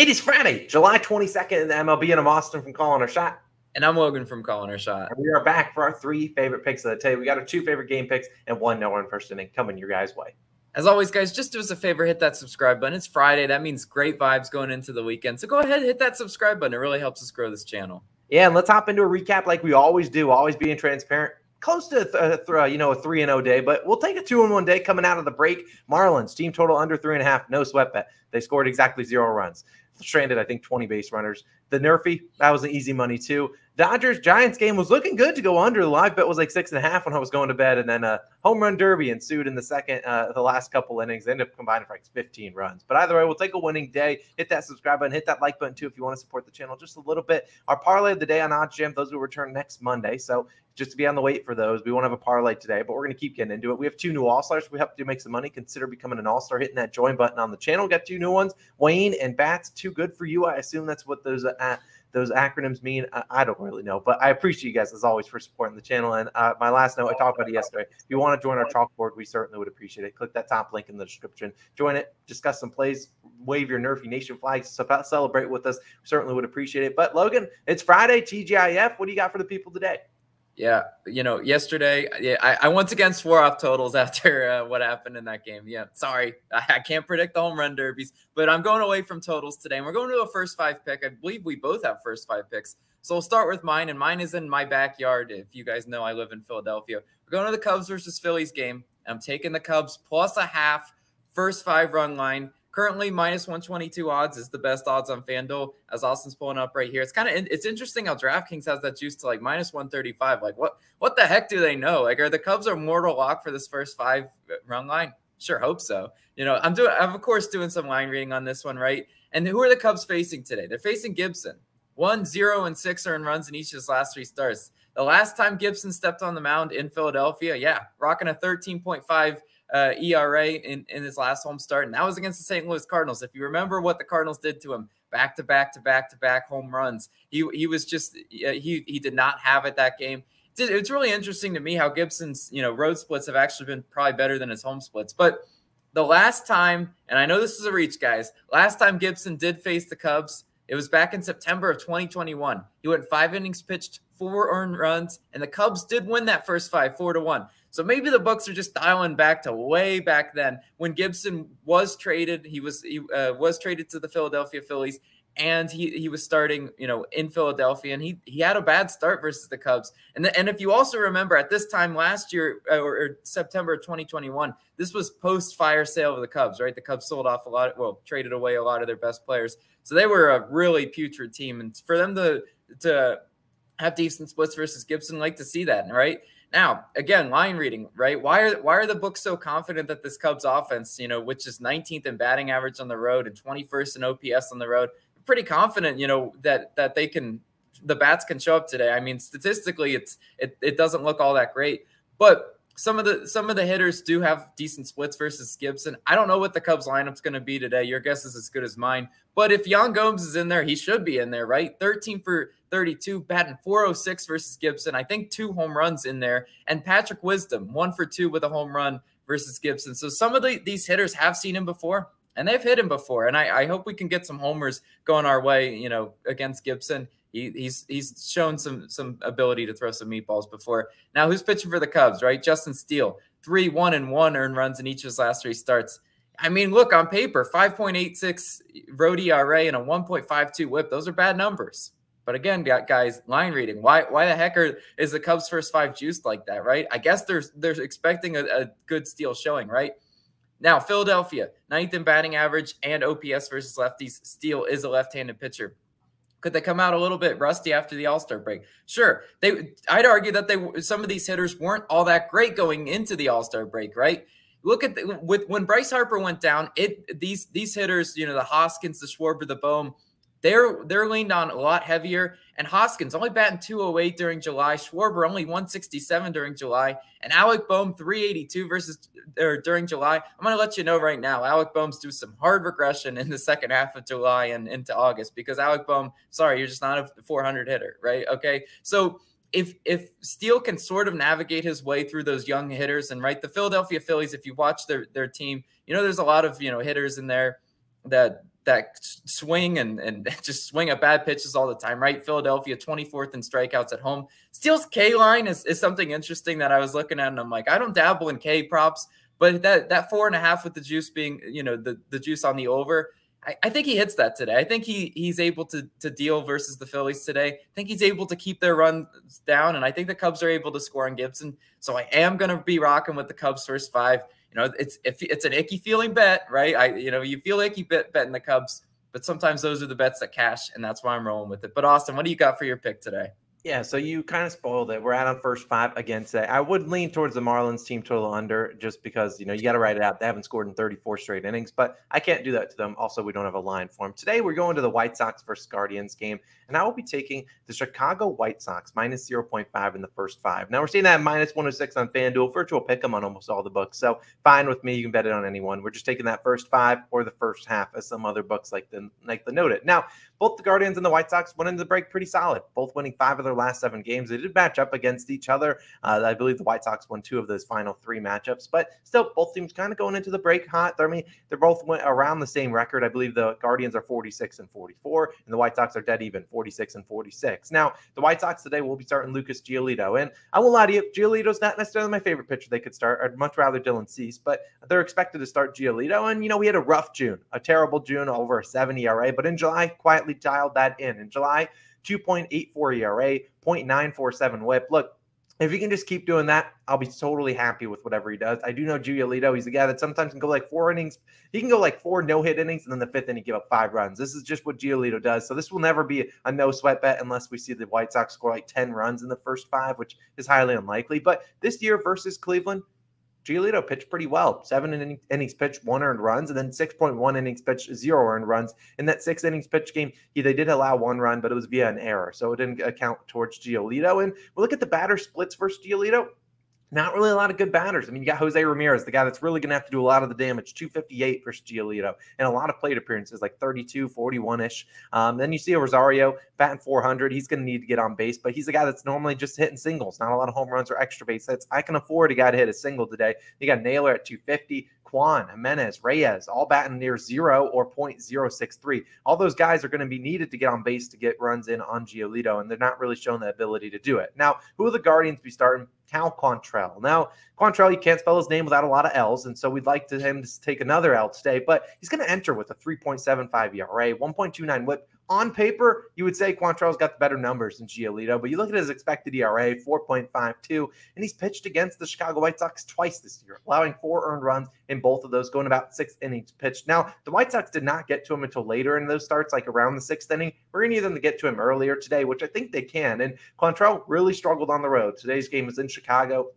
It is Friday, July 22nd in the MLB, and I'm Austin from Calling Our Shot. And I'm Logan from Calling Our Shot. And we are back for our three favorite picks of the day. We got our two favorite game picks and one no one first inning coming your guys' way. As always, guys, just do us a favor, hit that subscribe button. It's Friday. That means great vibes going into the weekend. So go ahead, and hit that subscribe button. It really helps us grow this channel. Yeah, and let's hop into a recap like we always do, always being transparent close to th- th- uh, you know a three and zero oh day, but we'll take a two and one day coming out of the break. Marlins team total under three and a half, no sweat bet. They scored exactly zero runs stranded, I think, 20 base runners. The Nerfy, that was an easy money too. Dodgers Giants game was looking good to go under. The live bet was like six and a half when I was going to bed, and then a home run derby ensued in the second, uh, the last couple innings. They ended up combining for like 15 runs. But either way, we'll take a winning day. Hit that subscribe button, hit that like button too if you want to support the channel just a little bit. Our parlay of the day on OddsJam, those will return next Monday. So just to be on the wait for those. We won't have a parlay today, but we're going to keep getting into it. We have two new All Stars. We have to make some money. Consider becoming an All Star, hitting that join button on the channel. Got two new ones. Wayne and Bats, too good for you. I assume that's what those uh, those acronyms mean. I, don't really know, but I appreciate you guys as always for supporting the channel. And uh, my last note, I talked about it yesterday. If you want to join our chalkboard, we certainly would appreciate it. Click that top link in the description. Join it. Discuss some plays. Wave your Nerfy Nation flags. Celebrate with us. We certainly would appreciate it. But Logan, it's Friday. TGIF. What do you got for the people today? Yeah, you know, yesterday, yeah, I, I once again swore off totals after uh, what happened in that game. Yeah, sorry, I, I, can't predict the home run derbies, but I'm going away from totals today, and we're going to a first five pick. I believe we both have first five picks, so we'll start with mine, and mine is in my backyard. If you guys know, I live in Philadelphia. We're going to the Cubs versus Phillies game. I'm taking the Cubs plus a half, first five run line. Currently, minus 122 odds is the best odds on FanDuel, as Austin's pulling up right here. It's kind of it's interesting how DraftKings has that juice to like minus 135. Like, what what the heck do they know? Like, are the Cubs a mortal lock for this first five uh, run line? Sure, hope so. You know, I'm doing I'm of course doing some line reading on this one, right? And who are the Cubs facing today? They're facing Gibson. One, zero, and six earned runs in each of his last three starts. The last time Gibson stepped on the mound in Philadelphia, yeah, rocking a 13.5 uh, ERA in, in his last home start, and that was against the St. Louis Cardinals. If you remember what the Cardinals did to him, back to back to back to back home runs, he he was just he he did not have it that game. It's really interesting to me how Gibson's you know road splits have actually been probably better than his home splits, but the last time, and I know this is a reach, guys. Last time Gibson did face the Cubs, it was back in September of 2021. He went five innings pitched, four earned runs, and the Cubs did win that first five, four to one. So maybe the books are just dialing back to way back then when Gibson was traded. He was he uh, was traded to the Philadelphia Phillies, and he he was starting you know in Philadelphia, and he he had a bad start versus the Cubs. And the, and if you also remember at this time last year uh, or, or September 2021, this was post fire sale of the Cubs, right? The Cubs sold off a lot, of, well traded away a lot of their best players, so they were a really putrid team, and for them to to have decent splits versus Gibson, like to see that, right? Now, again, line reading, right? Why are why are the books so confident that this Cubs offense, you know, which is 19th in batting average on the road and 21st in OPS on the road, pretty confident, you know, that that they can the bats can show up today. I mean, statistically, it's it, it doesn't look all that great, but some of the some of the hitters do have decent splits versus Gibson. I don't know what the Cubs lineup's going to be today. Your guess is as good as mine. But if Yan Gomes is in there, he should be in there, right? 13 for 32, batting 406 versus Gibson. I think two home runs in there. And Patrick Wisdom, one for two with a home run versus Gibson. So some of the, these hitters have seen him before and they've hit him before. And I, I hope we can get some homers going our way, you know, against Gibson. He, he's he's shown some some ability to throw some meatballs before. Now, who's pitching for the Cubs, right? Justin Steele, three, one, and one earned runs in each of his last three starts. I mean, look on paper, 5.86 road ERA and a 1.52 whip. Those are bad numbers. But again, guys, line reading. Why why the heck are, is the Cubs first five juiced like that, right? I guess they're they're expecting a, a good Steele showing, right? Now, Philadelphia, ninth in batting average and OPS versus lefties. Steele is a left-handed pitcher. Could they come out a little bit rusty after the All Star break? Sure. They. I'd argue that they some of these hitters weren't all that great going into the All Star break, right? Look at the, with when Bryce Harper went down. It these these hitters, you know, the Hoskins, the Schwarber, the Bohm, they're they're leaned on a lot heavier. And Hoskins only batting 208 during July. Schwarber only 167 during July. And Alec Bohm 382 versus or during July. I'm to let you know right now. Alec Bohm's do some hard regression in the second half of July and into August because Alec Bohm, sorry, you're just not a 400 hitter, right? Okay, so if if Steele can sort of navigate his way through those young hitters and right the Philadelphia Phillies, if you watch their their team, you know there's a lot of you know hitters in there that that swing and and just swing at bad pitches all the time, right? Philadelphia 24th in strikeouts at home. Steele's K line is, is something interesting that I was looking at, and I'm like, I don't dabble in K props, but that that four and a half with the juice being, you know, the the juice on the over. I, I think he hits that today. I think he he's able to to deal versus the Phillies today. I think he's able to keep their runs down, and I think the Cubs are able to score on Gibson. So I am going to be rocking with the Cubs first five you know, it's it's an icky feeling bet, right? I you know, you feel icky bet betting the Cubs, but sometimes those are the bets that cash, and that's why I'm rolling with it. But Austin, what do you got for your pick today? Yeah, so you kind of spoiled it. We're at on first five against it. I would lean towards the Marlins team total under just because, you know, you got to write it out. They haven't scored in 34 straight innings, but I can't do that to them. Also, we don't have a line for them. Today, we're going to the White Sox versus Guardians game, and I will be taking the Chicago White Sox minus 0.5 in the first five. Now, we're seeing that minus 106 on FanDuel, virtual pick them on almost all the books. So fine with me. You can bet it on anyone. We're just taking that first five or the first half as some other books like the, like the noted. Now, both the Guardians and the White Sox went into the break pretty solid, both winning five of their last seven games. They did match up against each other. Uh, I believe the White Sox won two of those final three matchups, but still, both teams kind of going into the break hot. I mean, they're both went around the same record. I believe the Guardians are 46 and 44, and the White Sox are dead even, 46 and 46. Now, the White Sox today will be starting Lucas Giolito, and I won't lie to you, Giolito's not necessarily my favorite pitcher they could start. I'd much rather Dylan Cease, but they're expected to start Giolito, and you know we had a rough June, a terrible June, over a 70 ERA, but in July, quietly dialed that in in. In July, 2.84 ERA, 0.947 whip. Look, if he can just keep doing that, I'll be totally happy with whatever he does. I do know Giolito. He's a guy that sometimes can go like four innings. He can go like four no hit innings, and then the fifth inning give up five runs. This is just what Giolito does. So this will never be a no sweat bet unless we see the White Sox score like 10 runs in the first five, which is highly unlikely. But this year versus Cleveland, Giolito pitched pretty well. Seven innings pitched, one earned runs, and then 6.1 innings pitched, zero earned runs. In that six innings pitch game, he, they did allow one run, but it was via an error. So it didn't account towards Giolito. And we look at the batter splits versus Giolito not really a lot of good batters. I mean, you got Jose Ramirez, the guy that's really going to have to do a lot of the damage, 258 versus Giolito, and a lot of plate appearances, like 32, 41 ish. Um, then you see a Rosario batting 400. He's going to need to get on base, but he's a guy that's normally just hitting singles, not a lot of home runs or extra base hits. I can afford a guy to hit a single today. You got Naylor at 250. Kwan, Jimenez, Reyes, all batting near zero or 0.063. All those guys are going to be needed to get on base to get runs in on Giolito, and they're not really showing the ability to do it. Now, who will the Guardians be starting? Cal Quantrill. Now, Quantrill, you can't spell his name without a lot of L's, and so we'd like to him to take another L today, but he's going to enter with a 3.75 ERA, 1.29 whip, on paper, you would say Quantrill's got the better numbers than Giolito, but you look at his expected ERA, 4.52, and he's pitched against the Chicago White Sox twice this year, allowing four earned runs in both of those, going about six innings pitched. Now, the White Sox did not get to him until later in those starts, like around the sixth inning. We're going to need them to get to him earlier today, which I think they can. And Quantrill really struggled on the road. Today's game was in Chicago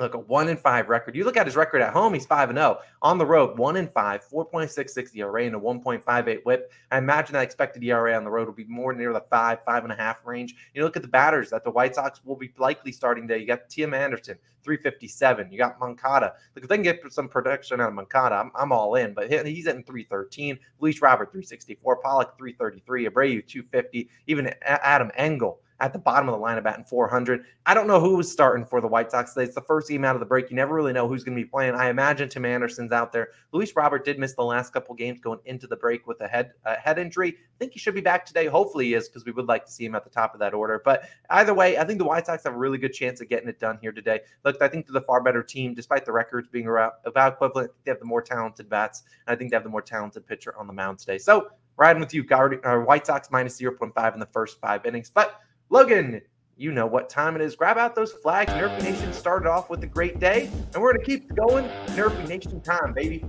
look a one in five record. You look at his record at home, he's five and zero. Oh. On the road, one in five, 4.66 ERA and a 1.58 whip. I imagine that expected ERA on the road will be more near the five, five and a half range. You look at the batters that the White Sox will be likely starting today. You got Tim Anderson, 357. You got Moncada. Look, if they can get some production out of Moncada, I'm, I'm all in. But he's in 313. Luis Robert, 364. Pollock, 333. Abreu, 250. Even Adam Engel at the bottom of the lineup batting 400. I don't know who was starting for the White Sox today. It's the first game out of the break. You never really know who's going to be playing. I imagine Tim Anderson's out there. Luis Robert did miss the last couple games going into the break with a head a head injury. I think he should be back today. Hopefully he is because we would like to see him at the top of that order. But either way, I think the White Sox have a really good chance of getting it done here today. Look, I think they're the far better team, despite the records being about equivalent. They have the more talented bats. and I think they have the more talented pitcher on the mound today. So riding with you, Guard, uh, White Sox minus 0.5 in the first five innings. But Logan, you know what time it is. Grab out those flags. Nerfy Nation started off with a great day, and we're going to keep going. Nerfy Nation time, baby.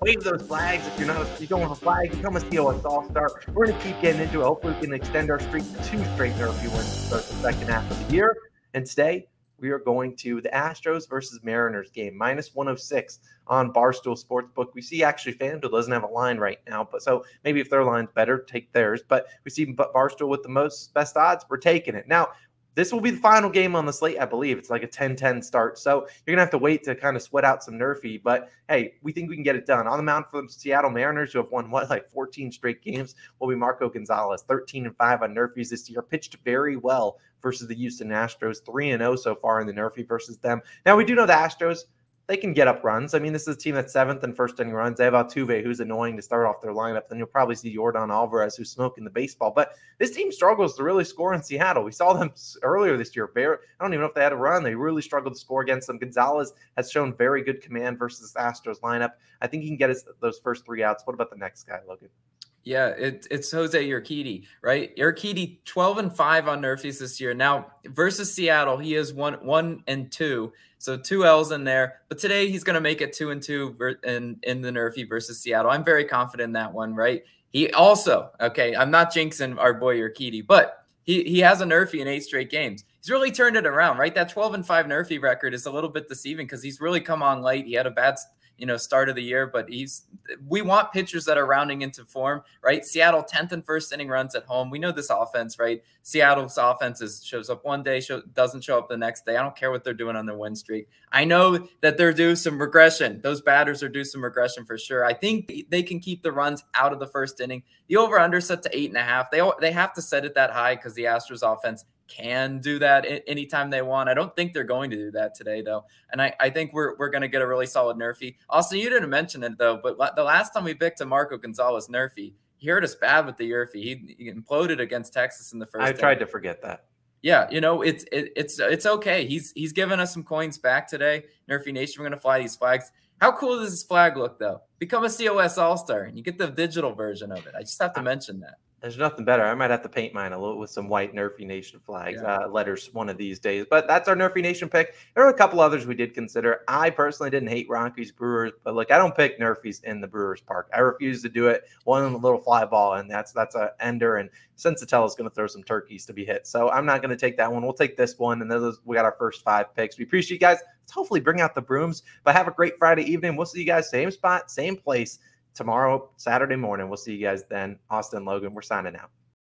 Wave those flags. If you're not if you don't have a flag, become a COS All Star. We're going to keep getting into it. Hopefully, we can extend our streak to two straight Nerfy wins to start the second half of the year. And today, we are going to the Astros versus Mariners game, minus 106 on Barstool Sportsbook. We see actually FanDuel doesn't have a line right now, but so maybe if their line's better, take theirs. But we see Barstool with the most best odds, we're taking it. Now, this will be the final game on the slate, I believe. It's like a 10 10 start. So you're going to have to wait to kind of sweat out some Nerfy. But hey, we think we can get it done. On the mound for the Seattle Mariners, who have won what, like 14 straight games, will be Marco Gonzalez, 13 and 5 on Nerfies this year. Pitched very well versus the Houston Astros, 3 and 0 so far in the Nerfy versus them. Now, we do know the Astros they can get up runs. I mean, this is a team that's seventh in first inning runs. They have Altuve, who's annoying to start off their lineup. Then you'll probably see Yordan Alvarez, who's smoking the baseball. But this team struggles to really score in Seattle. We saw them earlier this year. I don't even know if they had a run. They really struggled to score against them. Gonzalez has shown very good command versus Astros lineup. I think he can get us those first three outs. What about the next guy, Logan? Yeah, it, it's Jose Urquidy, right? Urquidy, 12 and 5 on Nerfies this year. Now, versus Seattle, he is one one and two. So two L's in there. But today he's going to make it two and two in, in the Nerfy versus Seattle. I'm very confident in that one, right? He also, okay, I'm not jinxing our boy Urquidy, but he, he has a Nerfy in eight straight games. He's really turned it around, right? That 12 and 5 Nerfy record is a little bit deceiving because he's really come on late. He had a bad you know, start of the year, but he's we want pitchers that are rounding into form, right? Seattle 10th and first inning runs at home. We know this offense, right? Seattle's offense is, shows up one day, show, doesn't show up the next day. I don't care what they're doing on their win streak. I know that they're due some regression. Those batters are due some regression for sure. I think they can keep the runs out of the first inning. The over under set to eight and a half. They they have to set it that high because the Astros offense can do that anytime they want. I don't think they're going to do that today, though. And I, I think we're, we're going to get a really solid Nerfy. Also, you didn't mention it, though, but the last time we picked a Marco Gonzalez Nerfy, he hurt us bad with the Nerfy. He, he imploded against Texas in the first. I tried to forget that. Yeah, you know it's it, it's it's okay. He's he's given us some coins back today. Nerfy Nation, we're gonna fly these flags. How cool does this flag look, though? Become a COS All Star, and you get the digital version of it. I just have to mention that. There's nothing better. I might have to paint mine a little with some white Nerfy Nation flags, yeah. uh, letters one of these days. But that's our Nerfy Nation pick. There are a couple others we did consider. I personally didn't hate Rockies Brewers, but look, I don't pick Nerfies in the Brewers Park. I refuse to do it. One little fly ball, and that's that's a ender. And Senzatela is going to throw some turkeys to be hit, so I'm not going to take that one. We'll take this one, and then we got our first five picks. We appreciate you guys. Let's hopefully bring out the brooms. But have a great Friday evening. We'll see you guys same spot, same place tomorrow, Saturday morning. We'll see you guys then. Austin Logan, we're signing out.